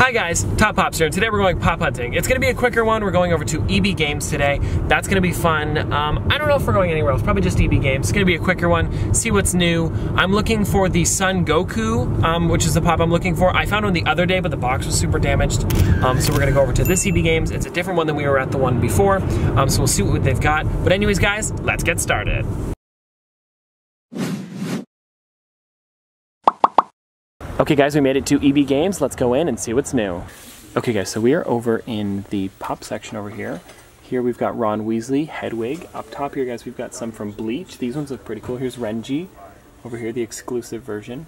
Hi guys, Top Pops here, today we're going pop hunting. It's gonna be a quicker one. We're going over to EB Games today. That's gonna be fun. Um, I don't know if we're going anywhere else, probably just EB Games. It's gonna be a quicker one, see what's new. I'm looking for the Son Goku, um, which is the pop I'm looking for. I found one the other day, but the box was super damaged. Um, so we're gonna go over to this EB Games. It's a different one than we were at the one before, um, so we'll see what they've got. But anyways guys, let's get started. Okay guys, we made it to EB Games. Let's go in and see what's new. Okay guys, so we are over in the pop section over here. Here we've got Ron Weasley, Hedwig. Up top here guys, we've got some from Bleach. These ones look pretty cool. Here's Renji. Over here, the exclusive version.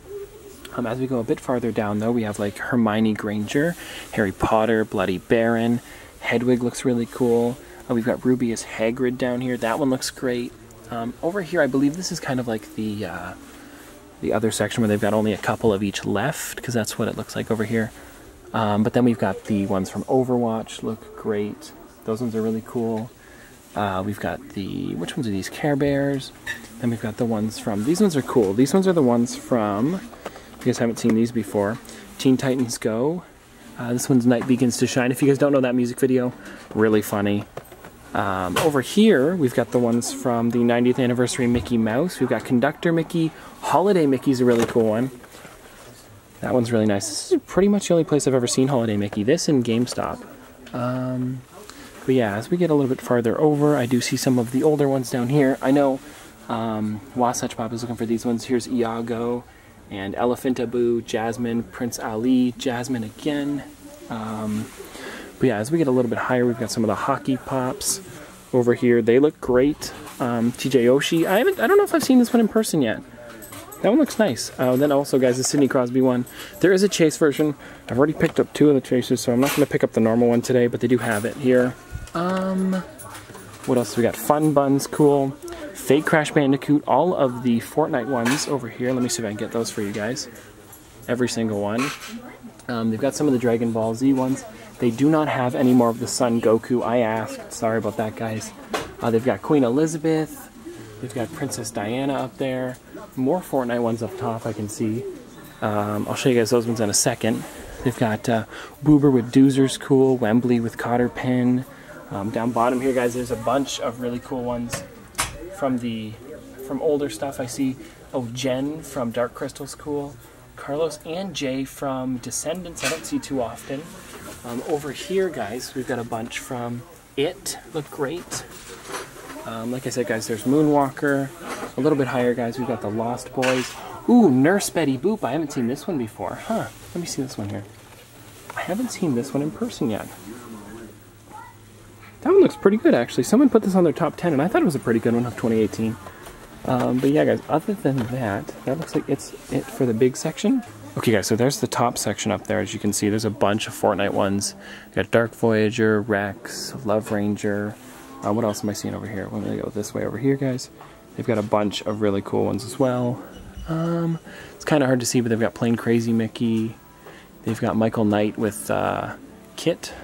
Um, as we go a bit farther down though, we have like Hermione Granger, Harry Potter, Bloody Baron. Hedwig looks really cool. Uh, we've got Rubeus Hagrid down here. That one looks great. Um, over here, I believe this is kind of like the... Uh, the other section where they've got only a couple of each left because that's what it looks like over here. Um, but then we've got the ones from Overwatch, look great. Those ones are really cool. Uh, we've got the, which ones are these? Care Bears. Then we've got the ones from, these ones are cool. These ones are the ones from, If you guys haven't seen these before, Teen Titans Go. Uh, this one's Night Begins to Shine. If you guys don't know that music video, really funny. Um, over here, we've got the ones from the 90th anniversary Mickey Mouse. We've got Conductor Mickey. Holiday Mickey's a really cool one. That one's really nice. This is pretty much the only place I've ever seen Holiday Mickey. This and GameStop. Um, but yeah, as we get a little bit farther over, I do see some of the older ones down here. I know um, Wasatch Pop is looking for these ones. Here's Iago and Elephant Abu, Jasmine, Prince Ali, Jasmine again. Um, but yeah, as we get a little bit higher, we've got some of the hockey pops over here. They look great. Um, TJ Oshie. I haven't. I don't know if I've seen this one in person yet. That one looks nice. Uh, then also, guys, the Sidney Crosby one. There is a chase version. I've already picked up two of the chases, so I'm not going to pick up the normal one today, but they do have it here. Um, what else we got? Fun Buns, cool. Fake Crash Bandicoot, all of the Fortnite ones over here. Let me see if I can get those for you guys. Every single one. Um, they've got some of the Dragon Ball Z ones. They do not have any more of the Son Goku. I asked. Sorry about that, guys. Uh, they've got Queen Elizabeth. They've got Princess Diana up there. More Fortnite ones up top I can see. Um, I'll show you guys those ones in a second. They've got uh, Boober with Doozer's cool. Wembley with Cotter Pin. Um, down bottom here, guys, there's a bunch of really cool ones from the from older stuff. I see. Oh, Jen from Dark Crystal's cool. Carlos and Jay from Descendants. I don't see too often. Um, over here, guys, we've got a bunch from It. Look great. Um, like I said, guys, there's Moonwalker. A little bit higher, guys, we've got the Lost Boys. Ooh, Nurse Betty Boop. I haven't seen this one before. Huh. Let me see this one here. I haven't seen this one in person yet. That one looks pretty good, actually. Someone put this on their top 10, and I thought it was a pretty good one of 2018. Um, but yeah, guys, other than that, that looks like it's it for the big section. Okay guys, so there's the top section up there. As you can see, there's a bunch of Fortnite ones. You got Dark Voyager, Rex, Love Ranger. Uh, what else am I seeing over here? Let me go this way over here, guys. They've got a bunch of really cool ones as well. Um, it's kind of hard to see, but they've got Plane Crazy Mickey. They've got Michael Knight with uh, KITT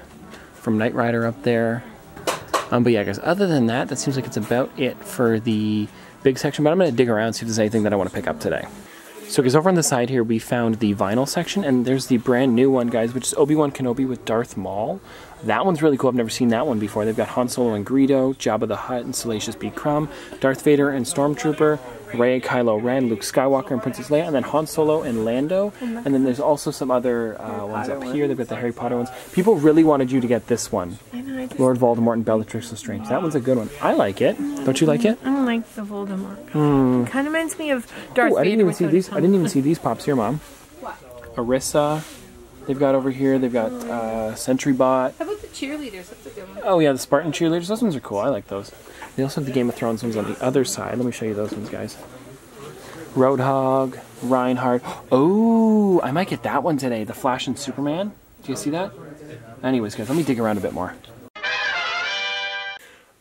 from Knight Rider up there. Um, but yeah, guys, other than that, that seems like it's about it for the big section. But I'm going to dig around, see if there's anything that I want to pick up today. So because over on the side here we found the vinyl section and there's the brand new one guys which is Obi-Wan Kenobi with Darth Maul. That one's really cool. I've never seen that one before. They've got Han Solo and Greedo, Jabba the Hutt and Salacious B. Crumb, Darth Vader and Stormtrooper, Rey, Kylo Ren, Luke Skywalker and Princess Leia, and then Han Solo and Lando. And then there's also some other uh, ones up here. They've got the Harry Potter ones. People really wanted you to get this one. Lord Voldemort and Bellatrix Lestrange. That one's a good one. I like it. Don't you like it? I don't like the Voldemort. Mm. Kind of reminds me of Darth Ooh, I didn't Vader. even see these. I didn't even see these pops here, Mom. What? Orisa. They've got over here. They've got uh, Sentry Bot. How about the cheerleaders? That's a good one. Oh yeah, the Spartan cheerleaders. Those ones are cool. I like those. They also have the Game of Thrones ones on the other side. Let me show you those ones, guys. Roadhog, Reinhardt. Oh, I might get that one today. The Flash and Superman. Do you see that? Anyways, guys, let me dig around a bit more.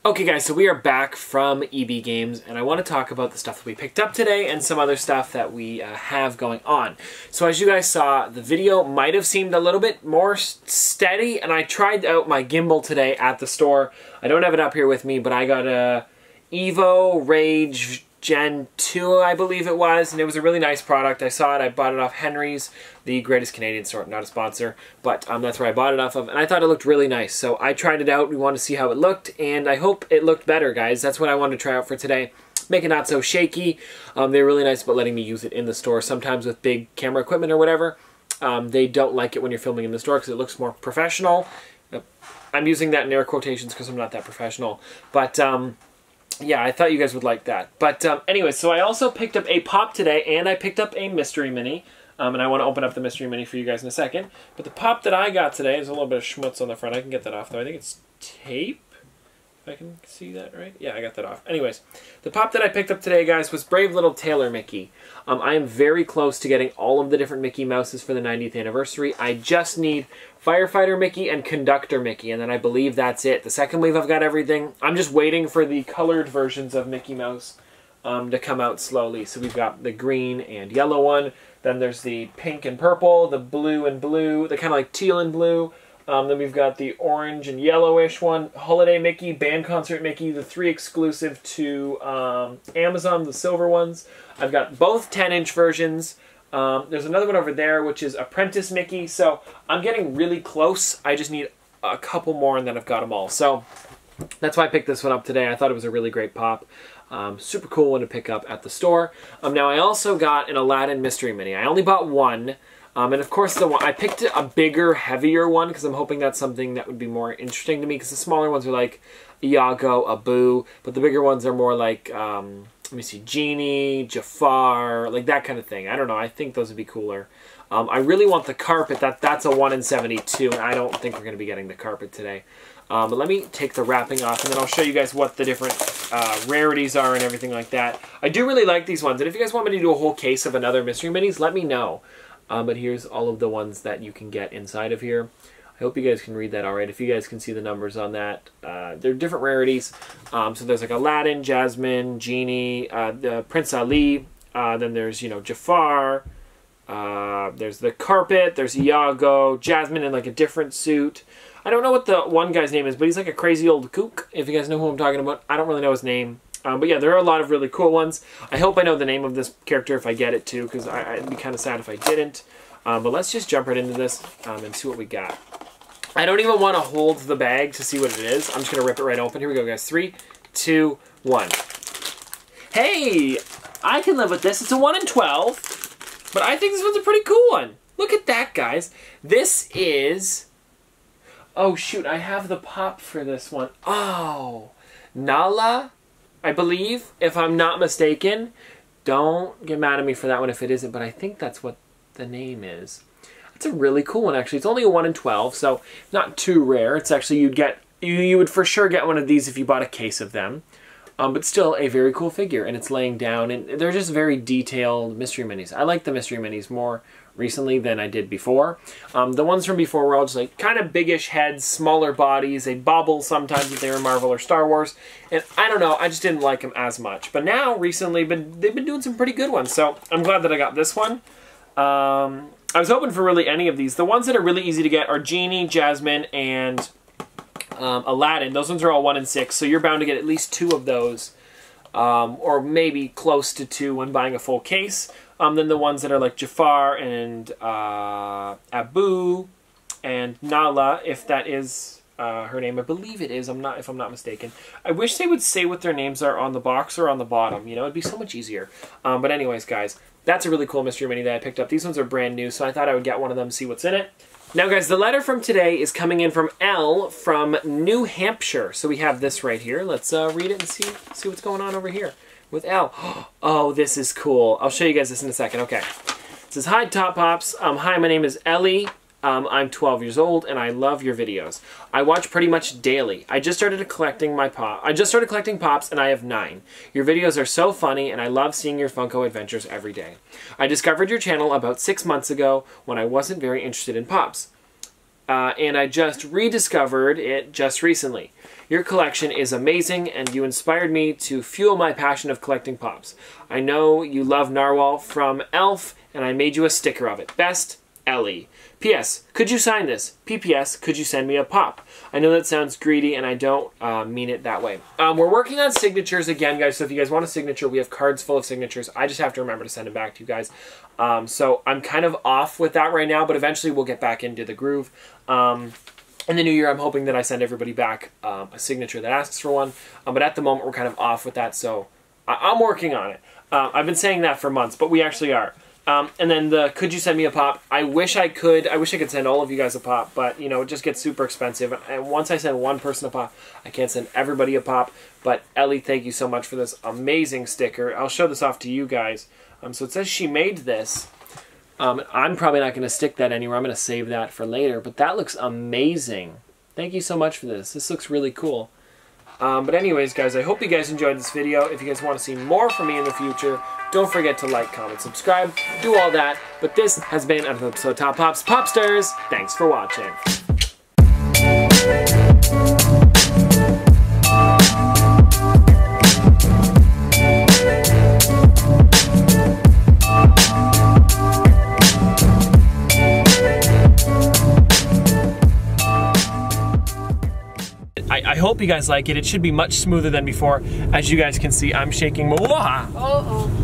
Okay guys, so we are back from EB Games and I want to talk about the stuff that we picked up today and some other stuff that we uh, have going on. So as you guys saw, the video might have seemed a little bit more steady and I tried out my gimbal today at the store. I don't have it up here with me, but I got a Evo Rage Gen 2, I believe it was, and it was a really nice product. I saw it, I bought it off Henry's, the greatest Canadian store, not a sponsor, but um, that's where I bought it off of, and I thought it looked really nice. So I tried it out, we wanted to see how it looked, and I hope it looked better, guys. That's what I wanted to try out for today. Make it not so shaky. Um, they're really nice about letting me use it in the store, sometimes with big camera equipment or whatever. Um, they don't like it when you're filming in the store because it looks more professional. I'm using that in air quotations because I'm not that professional. But um, yeah, I thought you guys would like that. But um, anyway, so I also picked up a pop today, and I picked up a mystery mini. Um, and I want to open up the mystery mini for you guys in a second. But the pop that I got today is a little bit of schmutz on the front. I can get that off though. I think it's tape. I can see that right. Yeah, I got that off. Anyways, the pop that I picked up today, guys, was Brave Little Tailor Mickey. Um, I am very close to getting all of the different Mickey Mouses for the 90th anniversary. I just need Firefighter Mickey and Conductor Mickey, and then I believe that's it. The second wave, I've got everything. I'm just waiting for the colored versions of Mickey Mouse um, to come out slowly. So we've got the green and yellow one. Then there's the pink and purple, the blue and blue, the kind of like teal and blue. Um, then we've got the orange and yellowish one, Holiday Mickey, Band Concert Mickey, the three exclusive to um, Amazon, the silver ones. I've got both 10 inch versions. Um, there's another one over there, which is Apprentice Mickey. So I'm getting really close. I just need a couple more, and then I've got them all. So that's why I picked this one up today. I thought it was a really great pop. Um, super cool one to pick up at the store. Um, now I also got an Aladdin Mystery Mini. I only bought one. Um, and of course, the one I picked a bigger, heavier one because I'm hoping that's something that would be more interesting to me. Because the smaller ones are like Iago, Abu, but the bigger ones are more like um, let me see, Genie, Jafar, like that kind of thing. I don't know. I think those would be cooler. Um, I really want the carpet. That that's a one in seventy-two, and I don't think we're going to be getting the carpet today. Um, but let me take the wrapping off, and then I'll show you guys what the different uh, rarities are and everything like that. I do really like these ones, and if you guys want me to do a whole case of another mystery minis, let me know. Um, but here's all of the ones that you can get inside of here. I hope you guys can read that all right. If you guys can see the numbers on that, uh, they're different rarities. Um, so there's like Aladdin, Jasmine, Genie, uh, the Prince Ali. Uh, then there's you know Jafar. Uh, there's the carpet. There's Iago, Jasmine in like a different suit. I don't know what the one guy's name is, but he's like a crazy old kook. If you guys know who I'm talking about, I don't really know his name. Um, but yeah, there are a lot of really cool ones. I hope I know the name of this character if I get it too, because I'd be kind of sad if I didn't. Um, but let's just jump right into this um, and see what we got. I don't even want to hold the bag to see what it is. I'm just going to rip it right open. Here we go, guys. Three, two, one. Hey, I can live with this. It's a 1 in 12, but I think this one's a pretty cool one. Look at that, guys. This is... Oh, shoot, I have the pop for this one. Oh, Nala, I believe, if I'm not mistaken. Don't get mad at me for that one if it isn't, but I think that's what the name is. It's a really cool one, actually. It's only a 1 in 12, so not too rare. It's actually, you'd get, you, you would for sure get one of these if you bought a case of them. Um, but still a very cool figure, and it's laying down, and they're just very detailed mystery minis. I like the mystery minis more recently than I did before. Um, the ones from before were all just like kind of biggish heads, smaller bodies. They bobble sometimes if they were Marvel or Star Wars, and I don't know, I just didn't like them as much. But now, recently, been they've been doing some pretty good ones, so I'm glad that I got this one. Um, I was hoping for really any of these. The ones that are really easy to get are Genie, Jasmine, and um, Aladdin. Those ones are all 1 in 6, so you're bound to get at least two of those. Um, or maybe close to two when buying a full case. Um, then the ones that are like Jafar and uh, Abu and Nala, if that is uh, her name. I believe it is. I'm not, if I'm not mistaken. I wish they would say what their names are on the box or on the bottom. You know, it'd be so much easier. Um, but anyways, guys, that's a really cool mystery mini that I picked up. These ones are brand new, so I thought I would get one of them, see what's in it. Now, guys, the letter from today is coming in from L from New Hampshire. So we have this right here. Let's uh, read it and see see what's going on over here with L. Oh, this is cool. I'll show you guys this in a second. Okay. It says, Hi, Top Pops. Um, hi, my name is Ellie. Um, I'm 12 years old and I love your videos. I watch pretty much daily. I just started collecting my pop. I just started collecting pops and I have nine. Your videos are so funny and I love seeing your Funko adventures every day. I discovered your channel about six months ago when I wasn't very interested in pops. Uh, and I just rediscovered it just recently. Your collection is amazing and you inspired me to fuel my passion of collecting pops. I know you love Narwhal from Elf and I made you a sticker of it. Best Ellie. P.S. Could you sign this? P.P.S. Could you send me a pop? I know that sounds greedy, and I don't uh, mean it that way. Um, we're working on signatures again, guys. So if you guys want a signature, we have cards full of signatures. I just have to remember to send them back to you guys. Um, so I'm kind of off with that right now, but eventually we'll get back into the groove. Um, in the new year, I'm hoping that I send everybody back um, a signature that asks for one. Um, but at the moment, we're kind of off with that, so I- am working on it. Uh, I've been saying that for months, but we actually are. Um, and then the could you send me a pop? I wish I could. I wish I could send all of you guys a pop, but you know it just gets super expensive. And once I send one person a pop, I can't send everybody a pop. But Ellie, thank you so much for this amazing sticker. I'll show this off to you guys. Um, so it says she made this. Um, I'm probably not going to stick that anywhere. I'm going to save that for later. But that looks amazing. Thank you so much for this. This looks really cool. Um, but anyways, guys, I hope you guys enjoyed this video. If you guys want to see more from me in the future, don't forget to like, comment, subscribe, do all that. But this has been another episode of Top Pops Popsters. Thanks for watching. Hope you guys like it. It should be much smoother than before. As you guys can see, I'm shaking. Uh oh.